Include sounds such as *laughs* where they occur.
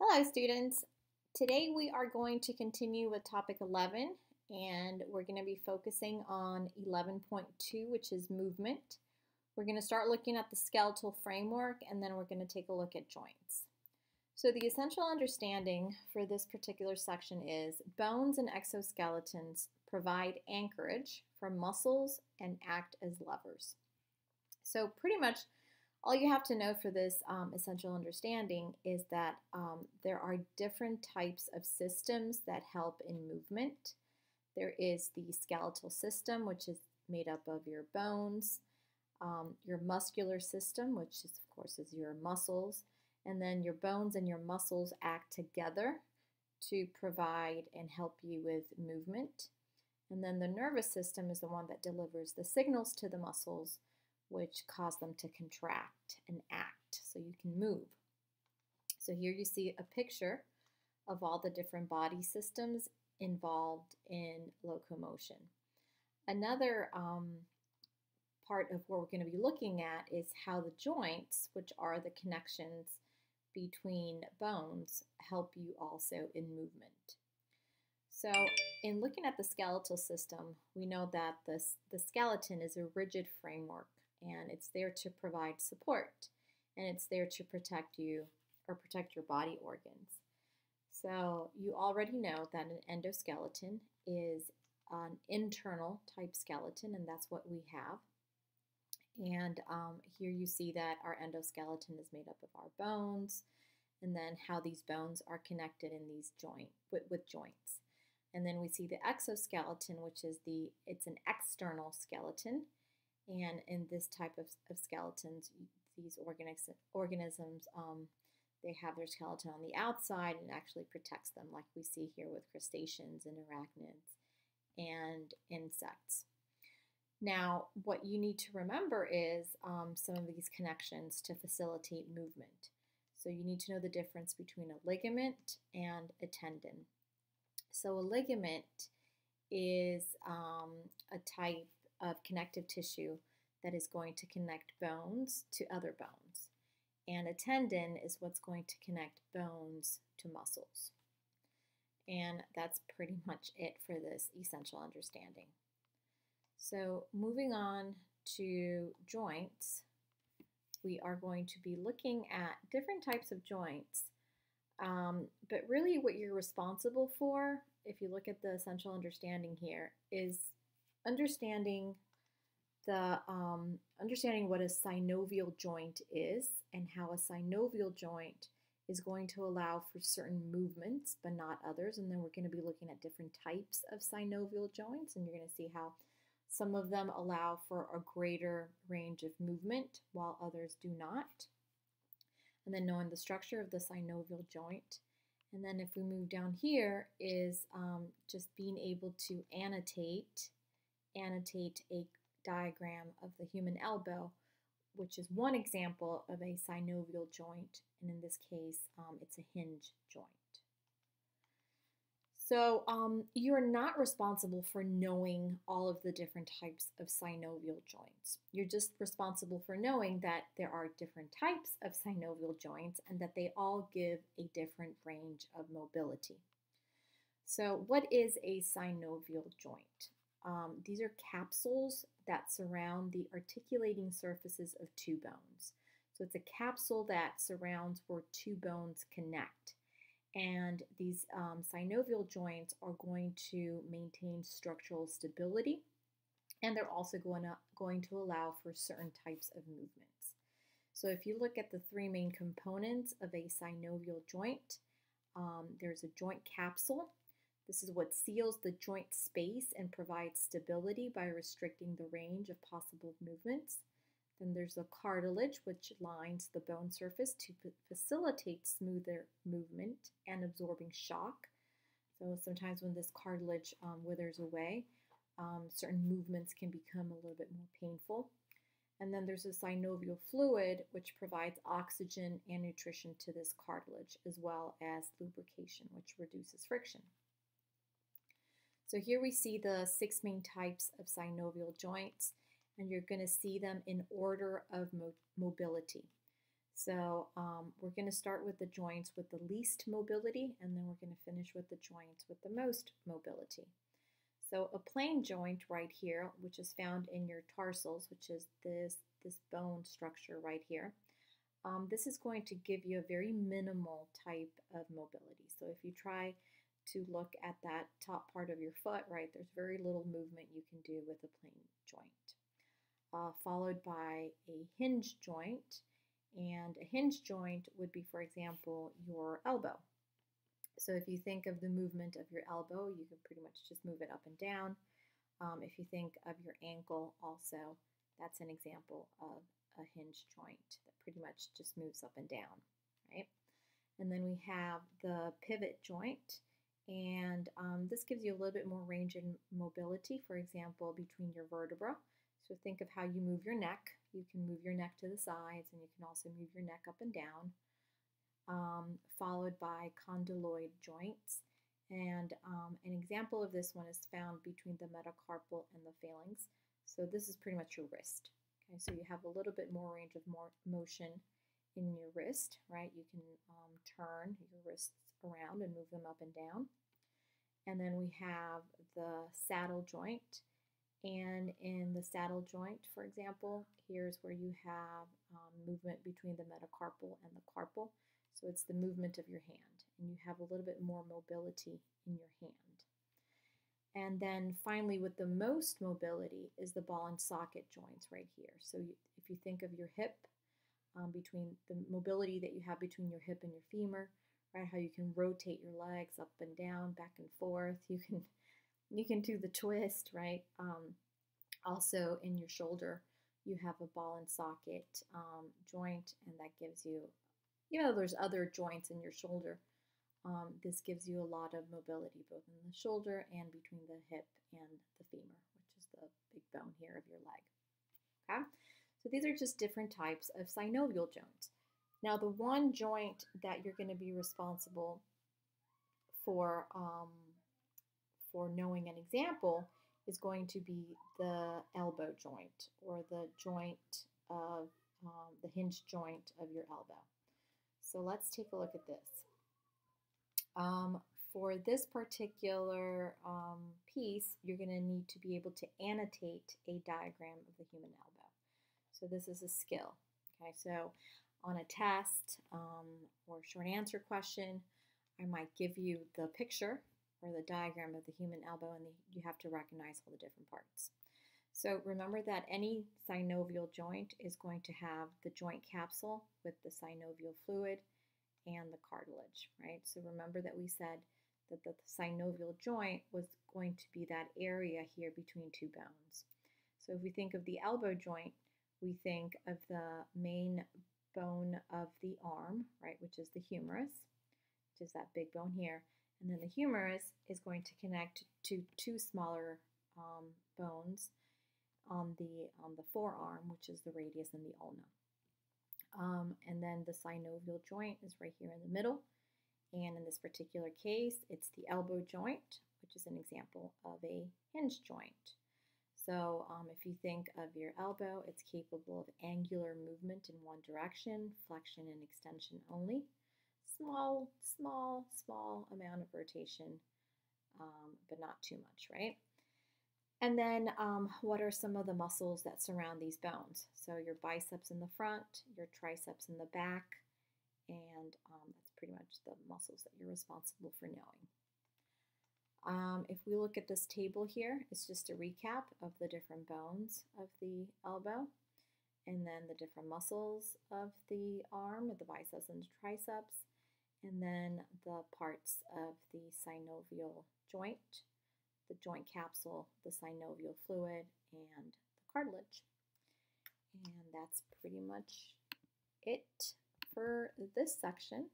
Hello students. Today we are going to continue with topic 11 and we're going to be focusing on 11.2 which is movement. We're going to start looking at the skeletal framework and then we're going to take a look at joints. So the essential understanding for this particular section is bones and exoskeletons provide anchorage for muscles and act as levers. So pretty much all you have to know for this um, essential understanding is that um, there are different types of systems that help in movement. There is the skeletal system, which is made up of your bones, um, your muscular system, which is, of course is your muscles, and then your bones and your muscles act together to provide and help you with movement. And then the nervous system is the one that delivers the signals to the muscles which cause them to contract and act so you can move. So here you see a picture of all the different body systems involved in locomotion. Another um, part of what we're going to be looking at is how the joints, which are the connections between bones, help you also in movement. So in looking at the skeletal system, we know that this, the skeleton is a rigid framework and it's there to provide support and it's there to protect you or protect your body organs. So you already know that an endoskeleton is an internal type skeleton and that's what we have. And um, here you see that our endoskeleton is made up of our bones and then how these bones are connected in these joint with, with joints. And then we see the exoskeleton, which is the, it's an external skeleton and in this type of, of skeletons, these organis organisms, um, they have their skeleton on the outside and actually protects them, like we see here with crustaceans and arachnids and insects. Now, what you need to remember is um, some of these connections to facilitate movement. So you need to know the difference between a ligament and a tendon. So a ligament is um, a type of connective tissue that is going to connect bones to other bones. And a tendon is what's going to connect bones to muscles. And that's pretty *laughs* much it for this essential understanding. So moving on to joints, we are going to be looking at different types of joints. Um, but really what you're responsible for, if you look at the essential understanding here, is understanding the um, understanding what a synovial joint is and how a synovial joint is going to allow for certain movements but not others. And then we're going to be looking at different types of synovial joints and you're going to see how some of them allow for a greater range of movement while others do not. And then knowing the structure of the synovial joint. And then if we move down here is um, just being able to annotate, annotate a diagram of the human elbow, which is one example of a synovial joint, and in this case, um, it's a hinge joint. So um, you're not responsible for knowing all of the different types of synovial joints. You're just responsible for knowing that there are different types of synovial joints and that they all give a different range of mobility. So what is a synovial joint? Um, these are capsules that surround the articulating surfaces of two bones. So it's a capsule that surrounds where two bones connect. And these um, synovial joints are going to maintain structural stability and they're also going to, going to allow for certain types of movements. So if you look at the three main components of a synovial joint, um, there's a joint capsule, this is what seals the joint space and provides stability by restricting the range of possible movements. Then there's the cartilage, which lines the bone surface to facilitate smoother movement and absorbing shock. So sometimes when this cartilage um, withers away, um, certain movements can become a little bit more painful. And then there's a synovial fluid, which provides oxygen and nutrition to this cartilage, as well as lubrication, which reduces friction. So here we see the six main types of synovial joints, and you're going to see them in order of mo mobility. So um, we're going to start with the joints with the least mobility, and then we're going to finish with the joints with the most mobility. So a plane joint right here, which is found in your tarsals, which is this, this bone structure right here, um, this is going to give you a very minimal type of mobility. So if you try to look at that top part of your foot, right, there's very little movement you can do with a plane joint. Uh, followed by a hinge joint, and a hinge joint would be, for example, your elbow. So if you think of the movement of your elbow, you can pretty much just move it up and down. Um, if you think of your ankle also, that's an example of a hinge joint that pretty much just moves up and down, right? And then we have the pivot joint, and um, this gives you a little bit more range and mobility, for example, between your vertebra. So think of how you move your neck. You can move your neck to the sides and you can also move your neck up and down, um, followed by condyloid joints. And um, an example of this one is found between the metacarpal and the phalanx. So this is pretty much your wrist. Okay, so you have a little bit more range of more motion in your wrist, right? You can um, turn your wrists around and move them up and down. And then we have the saddle joint. And in the saddle joint, for example, here's where you have um, movement between the metacarpal and the carpal. So it's the movement of your hand, and you have a little bit more mobility in your hand. And then finally, with the most mobility is the ball and socket joints right here. So you, if you think of your hip, um, between the mobility that you have between your hip and your femur, right? How you can rotate your legs up and down, back and forth. You can *laughs* you can do the twist, right? Um, also in your shoulder, you have a ball and socket um, joint, and that gives you, you know, there's other joints in your shoulder. Um, this gives you a lot of mobility both in the shoulder and between the hip and the femur, which is the big bone here of your leg. Okay, so these are just different types of synovial joints. Now, the one joint that you're going to be responsible for um, for knowing an example is going to be the elbow joint or the joint of um, the hinge joint of your elbow. So let's take a look at this. Um, for this particular um, piece, you're going to need to be able to annotate a diagram of the human elbow. So this is a skill. Okay, so on a test um, or short answer question, I might give you the picture or the diagram of the human elbow and the, you have to recognize all the different parts. So remember that any synovial joint is going to have the joint capsule with the synovial fluid and the cartilage, right? So remember that we said that the synovial joint was going to be that area here between two bones. So if we think of the elbow joint, we think of the main bone of the arm, right, which is the humerus, which is that big bone here. And then the humerus is going to connect to two smaller um, bones on the on the forearm, which is the radius and the ulna. Um, and then the synovial joint is right here in the middle. And in this particular case, it's the elbow joint, which is an example of a hinge joint. So um, if you think of your elbow, it's capable of angular movement in one direction, flexion and extension only. Small, small, small amount of rotation, um, but not too much, right? And then um, what are some of the muscles that surround these bones? So your biceps in the front, your triceps in the back, and um, that's pretty much the muscles that you're responsible for knowing. Um, if we look at this table here, it's just a recap of the different bones of the elbow and then the different muscles of the arm, the biceps and the triceps, and then the parts of the synovial joint, the joint capsule, the synovial fluid, and the cartilage. And that's pretty much it for this section.